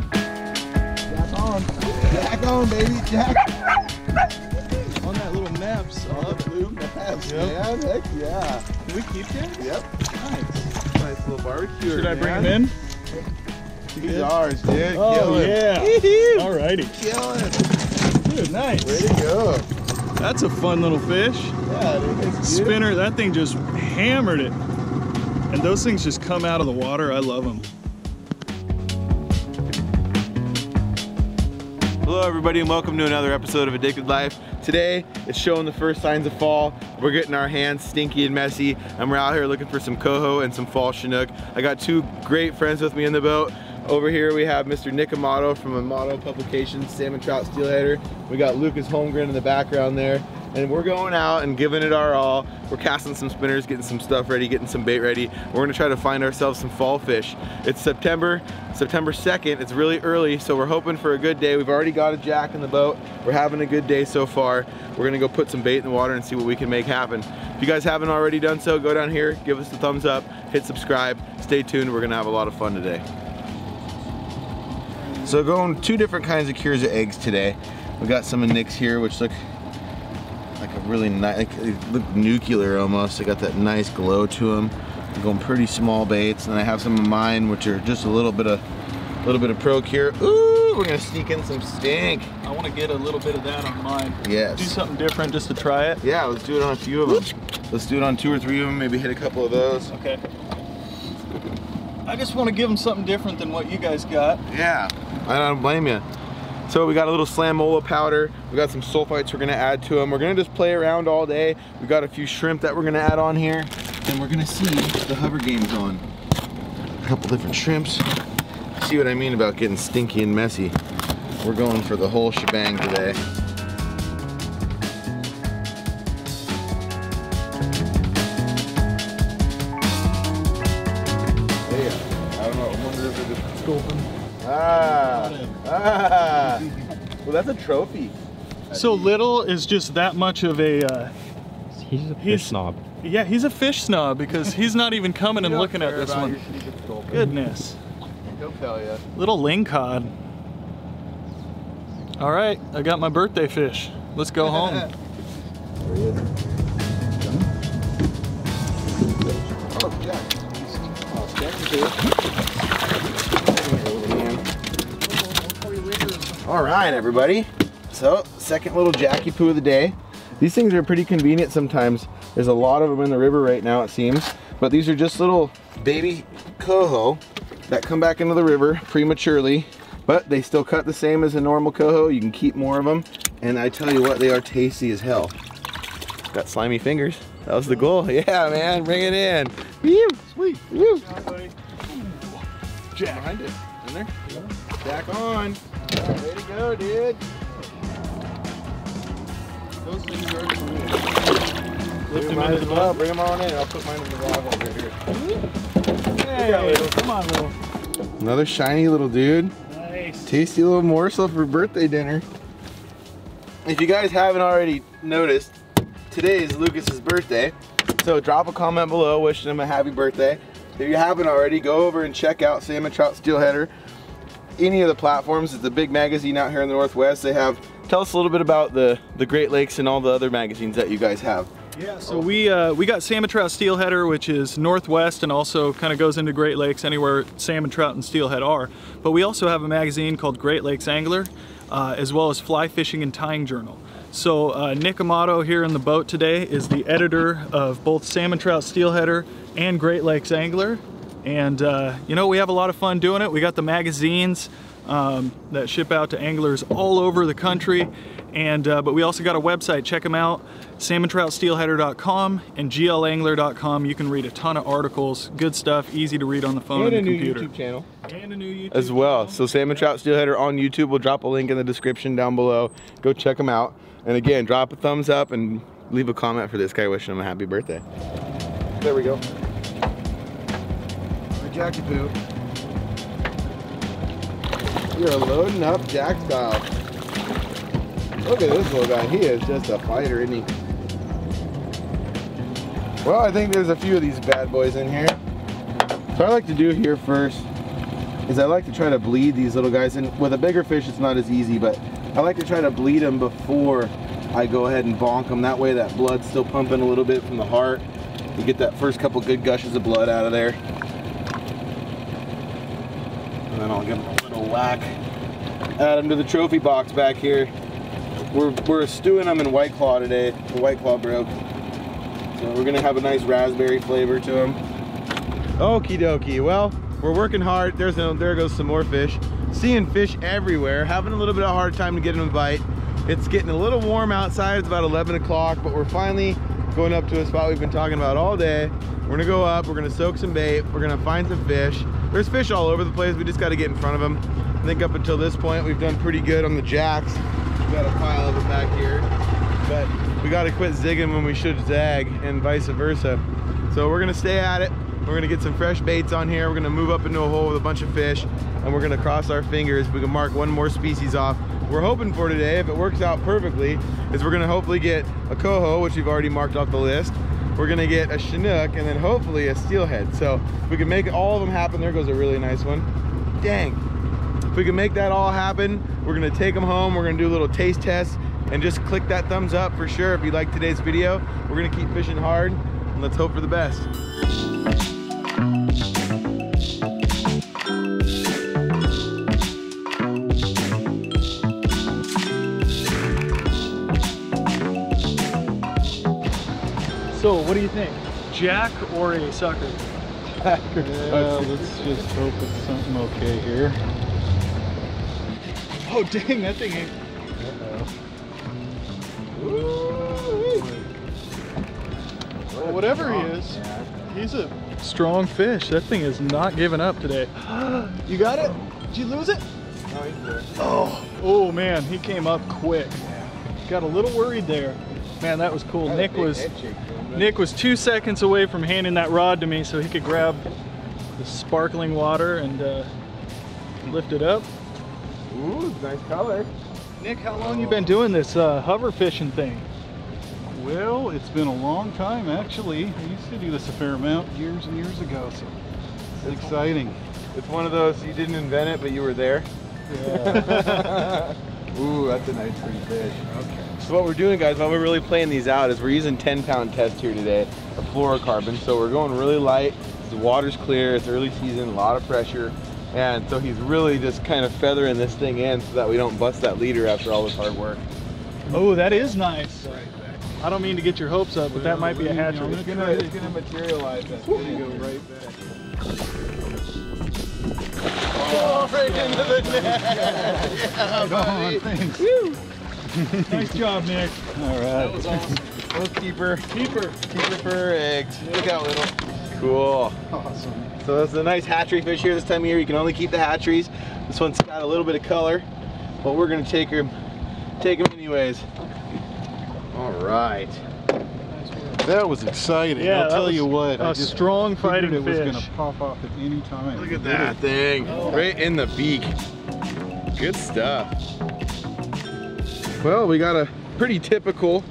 Jack on. Jack on, baby. Jack. On that little Mepps. I love it. Blue Mepps, Yep. man. Heck yeah. Can we keep Jack? Yep. Nice. Nice little barbecue. Should I bring him in? He's ours, dude. Oh, Kill him. yeah. Alrighty. Kill him. Dude, nice. Way to go. That's a fun little fish. Yeah, dude. It's. Spinner, that thing just hammered it. And those things just come out of the water. I love them. Hello, everybody, and welcome to another episode of Addicted Life. Today, it's showing the first signs of fall. We're getting our hands stinky and messy, and we're out here looking for some coho and some fall chinook. I got two great friends with me in the boat. Over here, we have Mr. Nick Amato from Amato Publications, Salmon Trout Steelheader. We got Lucas Holmgren in the background there. And we're going out and giving it our all. We're casting some spinners, getting some stuff ready, getting some bait ready. We're gonna try to find ourselves some fall fish. It's September, September 2nd. It's really early, so we're hoping for a good day. We've already got a jack in the boat. We're having a good day so far. We're gonna go put some bait in the water and see what we can make happen. If you guys haven't already done so, go down here, give us a thumbs up, hit subscribe, stay tuned. We're gonna have a lot of fun today. So going two different kinds of cures of eggs today. We got some of Nick's here, which look like a really nice, like, look nuclear almost. They got that nice glow to them. Going pretty small baits, and I have some of mine, which are just a little bit of, a little bit of pro cure. Ooh, we're gonna sneak in some stink. I want to get a little bit of that on mine. Yes. Do something different just to try it. Yeah, let's do it on a few of them. Let's do it on two or three of them. Maybe hit a couple of those. Okay. I just want to give them something different than what you guys got. Yeah, I don't blame you. So we got a little slamola powder. We got some sulfites we're gonna add to them. We're gonna just play around all day. We got a few shrimp that we're gonna add on here. And we're gonna see the hover game's on. A couple different shrimps. See what I mean about getting stinky and messy. We're going for the whole shebang today. Ah. Well, that's a trophy. So little is just that much of a. Uh, He's a fish He's- snob. yeah, he's a fish snob because he's not even coming and looking at this one. Goodness. He'll tell you. Little lingcod. All right, I got my birthday fish. Let's go home. Oh, yeah. All right, everybody. So, second little Jackie poo of the day. These things are pretty convenient sometimes. There's a lot of them in the river right now, it seems. But these are just little baby coho that come back into the river prematurely. But they still cut the same as a normal coho. You can keep more of them. And I tell you what, they are tasty as hell. Got slimy fingers. That was the goal. Yeah, man, bring it in. Woo, sweet. Jack. Behind it. In there. Back on. Way to go, dude. Those things are cool. Lift him might as well. Bring them on in. I'll put mine in the log over here. Hey, come on, little. Another shiny little dude. Nice. Tasty little morsel for birthday dinner. If you guys haven't already noticed, today is Lucas's birthday. So drop a comment below wishing him a happy birthday. If you haven't already, go over and check out Salmon Trout Steelheader. Any of the platforms, it's a big magazine out here in the Northwest. They have, tell us a little bit about the, the Great Lakes and all the other magazines that you guys have. Yeah, so we uh, we got salmon trout steelheader, which is northwest and also kind of goes into Great Lakes anywhere salmon trout and steelhead are. But we also have a magazine called Great Lakes Angler, uh, as well as Fly Fishing and Tying Journal. So uh, Nick Amato here in the boat today is the editor of both salmon trout steelheader and Great Lakes Angler. And uh, you know, we have a lot of fun doing it. We got the magazines um, that ship out to anglers all over the country. And uh, but we also got a website. Check them out, salmontroutsteelheader.com and glangler.com. You can read a ton of articles, good stuff, easy to read on the phone and, the computer. channel. And a new YouTube as well. channel. So Salmon Trout Steelheader on YouTube. We'll drop a link in the description down below. Go check them out. And again, drop a thumbs up and leave a comment for this guy wishing him a happy birthday. There we go. Our Jackie Poo. You're loading up Jack style. Look at this little guy. He is just a fighter, isn't he? Well, I think there's a few of these bad boys in here. So I like to do here first is I like to try to bleed these little guys. And with a bigger fish, it's not as easy, but I like to try to bleed them before I go ahead and bonk them. That way that blood's still pumping a little bit from the heart. You get that first couple good gushes of blood out of there. And then I'll give them a little whack. Add them to the trophy box back here. We're, we're stewing them in White Claw today. The White Claw broke. So we're gonna have a nice raspberry flavor to them. Okie dokie, well, we're working hard. There's no, there goes some more fish. Seeing fish everywhere, having a little bit of a hard time to get them to bite. It's getting a little warm outside, it's about 11 o'clock, but we're finally going up to a spot we've been talking about all day. We're gonna go up, we're gonna soak some bait, we're gonna find some fish. There's fish all over the place, we just gotta get in front of them. I think up until this point, we've done pretty good on the jacks. We've got a pile of them back here, but we gotta quit zigging when we should zag and vice versa. So we're gonna stay at it. We're gonna get some fresh baits on here. We're gonna move up into a hole with a bunch of fish and we're gonna cross our fingers. We can mark one more species off. We're hoping for today, if it works out perfectly, is we're gonna hopefully get a coho, which we've already marked off the list. We're gonna get a chinook and then hopefully a steelhead. So if we can make all of them happen, there goes a really nice one. Dang. If we can make that all happen, we're gonna take them home. We're gonna do a little taste test and just click that thumbs up for sure if you like today's video. We're gonna keep fishing hard and let's hope for the best. What do you think? Jack or a sucker? Yeah, uh, let's just hope it's something okay here. Oh, dang, that thing ain't. Well, whatever he is, he's a strong fish. That thing is not giving up today. you got it? Did you lose it? Oh, oh man, he came up quick. Got a little worried there. Man, that was cool. Nick was Nick was two seconds away from handing that rod to me so he could grab the sparkling water and uh, lift it up. Ooh, nice color. Nick, how long you been doing this uh, hover fishing thing? Well, it's been a long time actually. I used to do this a fair amount years and years ago, so it's exciting. It's one of those, you didn't invent it, but you were there. Yeah. Ooh, that's a nice pretty fish. Okay. So what we're doing, guys, while we're really playing these out, is we're using 10 pound test here today of fluorocarbon. So we're going really light. The water's clear. It's early season, a lot of pressure. And so he's really just kind of feathering this thing in so that we don't bust that leader after all this hard work. Oh, that is nice. I don't mean to get your hopes up, but that might be a hatchery. It's gonna, it's gonna materialize. That's gonna go right back. Oh, right into the net. Yeah, buddy. thanks. Nice job, Nick. All right. was awesome. Little keeper. Keeper. Keeper for eggs. Look out, little. Cool. Awesome. So that's a nice hatchery fish here this time of year. You can only keep the hatcheries. This one's got a little bit of color, but we're gonna take him, take him anyways. All right. That was exciting. Yeah, I'll tell you what. I a just strong figured fighting it was fish. gonna pop off at any time. Look at that thing. Right in the beak. Good stuff. Well, we got a pretty typical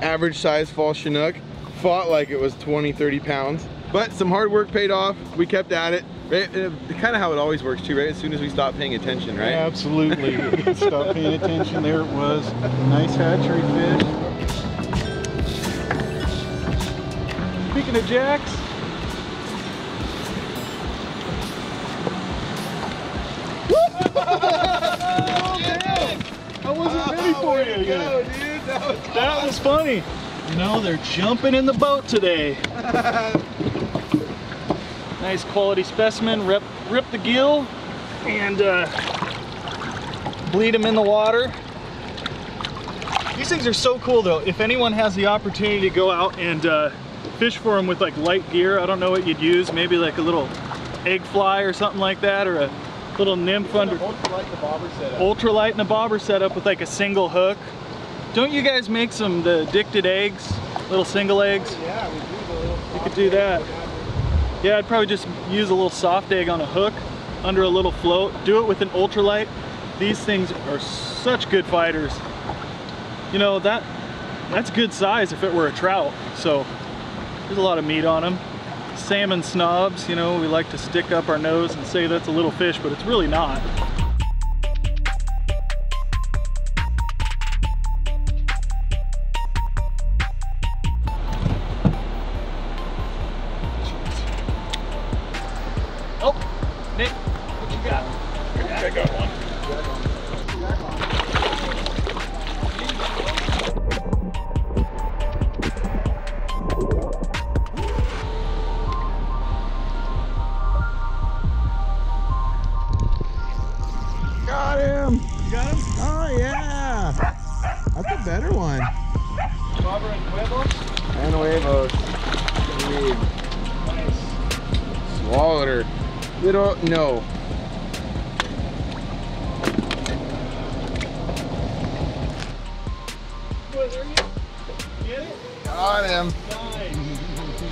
average size fall Chinook. Fought like it was 20, 30 pounds. But some hard work paid off. We kept at it. Right? Kind of how it always works too, right? As soon as we stop paying attention, right? Absolutely. Stop paying attention. There it was. Nice hatchery fish. Speaking of jacks, again. dude. That was That was funny. You know, they're jumping in the boat today. nice quality specimen. Rip, rip the gill and uh, bleed them in the water. These things are so cool though. If anyone has the opportunity to go out and uh, fish for them with like light gear, I don't know what you'd use, maybe like a little egg fly or something like that, or a little nymph under like the bobber setup. ultralight and a bobber setup with like a single hook. Don't you guys make some the addicted eggs, little single eggs? Yeah, we do the little You could do that. Yeah, I'd probably just use a little soft egg on a hook under a little float. Do it with an ultralight. These things are such good fighters. You know, that that's good size if it were a trout. So There's a lot of meat on them. Salmon snobs, you know, we like to stick up our nose and say that's a little fish, but it's really not. Little, no. What, there you Get it? Got him.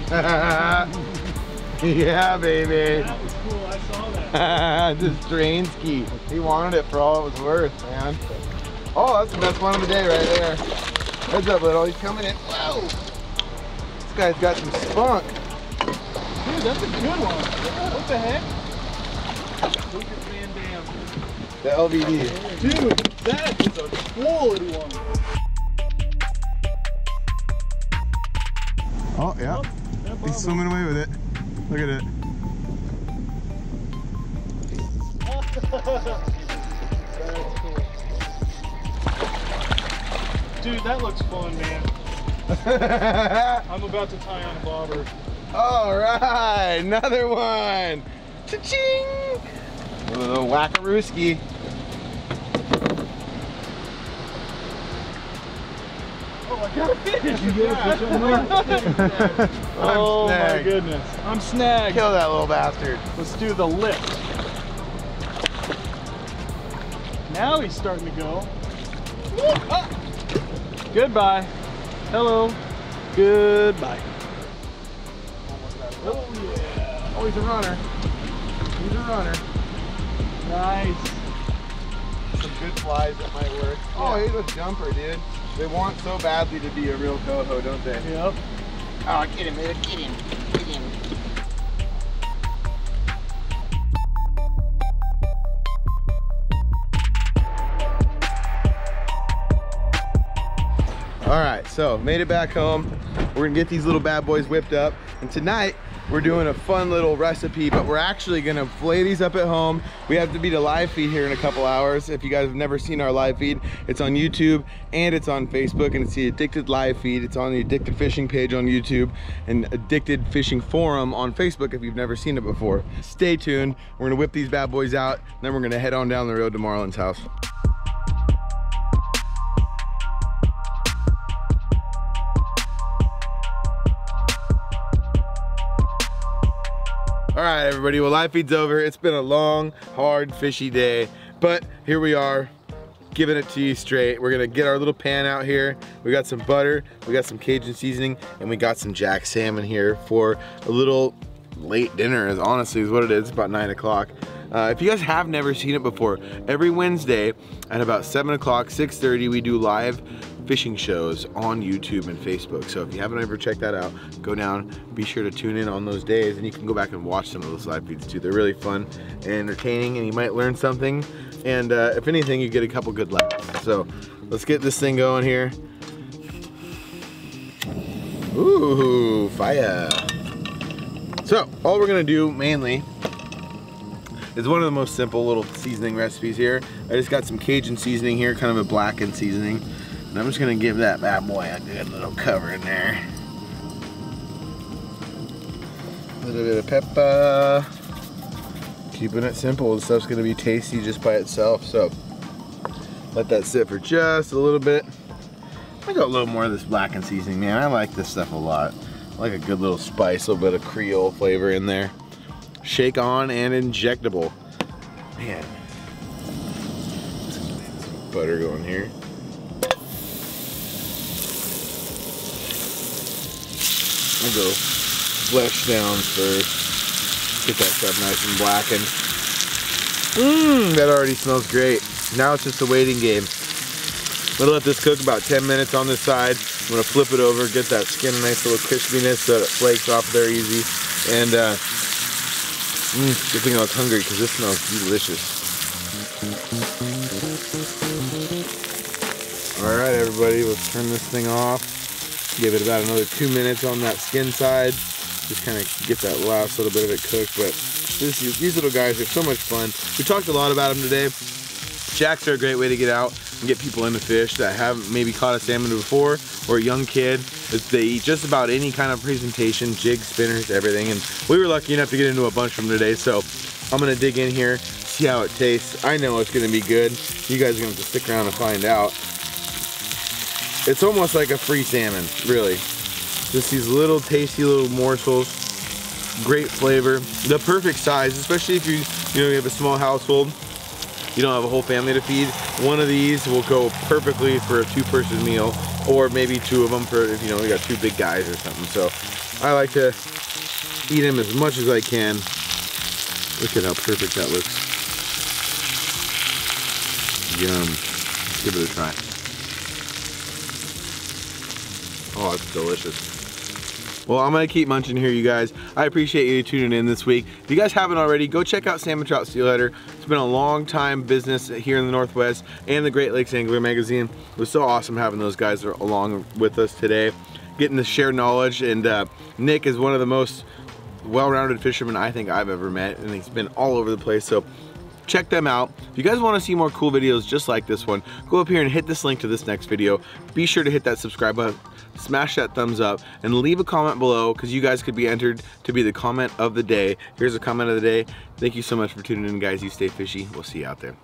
Nice. yeah, baby. That was cool. I saw that. this Drainski. He wanted it for all it was worth, man. Oh, that's the best one of the day right there. Heads up, little. He's coming in. Whoa! This guy's got some spunk. Dude, that's a good one. What the heck? The LVD. Dude, that is a quality one. Oh, yeah. Oh, that He's swimming away with it. Look at it. Cool. Dude, that looks fun, man. I'm about to tie on a bobber. All right, another one. Cha-ching! A little wackarooski. There? oh my goodness. I'm snagged. Kill that little bastard. Let's do the lift. Now he's starting to go. Ah. Goodbye. Hello. Goodbye. Oh yeah. Oh, he's a runner. He's a runner. Nice. Some good flies that might work. Oh, he's a jumper, dude. They want so badly to be a real coho, don't they? Yep. Oh, get him, man. Get him. Get him. All right, so made it back home. We're gonna get these little bad boys whipped up. And tonight, we're doing a fun little recipe, but we're actually gonna flay these up at home. We have to be to live feed here in a couple hours. If you guys have never seen our live feed, it's on YouTube and it's on Facebook and it's the Addicted live feed. It's on the Addicted Fishing page on YouTube and Addicted Fishing Forum on Facebook if you've never seen it before. Stay tuned. We're gonna whip these bad boys out, then we're gonna head on down the road to Marlon's house. All right, everybody. Well, live feed's over. It's been a long, hard, fishy day, but here we are, giving it to you straight. We're gonna get our little pan out here. We got some butter, we got some Cajun seasoning, and we got some jack salmon here for a little late dinner. Is honestly is what it is. It's about nine o'clock. Uh, if you guys have never seen it before, every Wednesday at about 7 o'clock, 6.30, we do live fishing shows on YouTube and Facebook. So if you haven't ever checked that out, go down, be sure to tune in on those days, and you can go back and watch some of those live feeds too. They're really fun and entertaining, and you might learn something. And uh, if anything, you get a couple good laughs. So let's get this thing going here. Ooh, fire. So all we're gonna do mainly it's one of the most simple little seasoning recipes here. I just got some Cajun seasoning here, kind of a blackened seasoning. And I'm just gonna give that bad boy a good little cover in there. A little bit of pepper. Keeping it simple, the stuff's gonna be tasty just by itself. So let that sit for just a little bit. I got a little more of this blackened seasoning, man. I like this stuff a lot. I like a good little spice, a little bit of Creole flavor in there shake on and injectable. Man. Some butter going here. I'll go flesh down first. Get that stuff nice and blackened. Mmm, that already smells great. Now it's just a waiting game. I'm gonna let this cook about 10 minutes on this side. I'm gonna flip it over, get that skin a nice little crispiness so that it flakes off there easy. And uh, mm, good thing I was hungry because this smells delicious. All right, everybody, let's turn this thing off. Give it about another two minutes on that skin side. Just kind of get that last little bit of it cooked. But this, these little guys are so much fun. We talked a lot about them today. Jacks are a great way to get out and get people into fish that haven't maybe caught a salmon before or a young kid. They eat just about any kind of presentation, jigs, spinners, everything. And we were lucky enough to get into a bunch from today. So I'm gonna dig in here, see how it tastes. I know it's gonna be good. You guys are gonna have to stick around and find out. It's almost like a free salmon, really. Just these little tasty little morsels. Great flavor. The perfect size, especially if you, you know, you have a small household. You don't have a whole family to feed. One of these will go perfectly for a two-person meal, or maybe two of them for if you know we got two big guys or something. So I like to eat them as much as I can. Look at how perfect that looks. Yum. Let's give it a try. Oh, it's delicious. Well, I'm gonna keep munching here, you guys. I appreciate you tuning in this week. If you guys haven't already, go check out Salmon Trout Steelheader. It's been a long time business here in the Northwest and the Great Lakes Angler Magazine. It was so awesome having those guys along with us today, getting to share knowledge. And uh, Nick is one of the most well-rounded fishermen I think I've ever met, and he's been all over the place. So check them out. If you guys want to see more cool videos just like this one, go up here and hit this link to this next video. Be sure to hit that subscribe button, smash that thumbs up, and leave a comment below because you guys could be entered to be the comment of the day. Here's a comment of the day. Thank you so much for tuning in, guys. You stay fishy. We'll see you out there.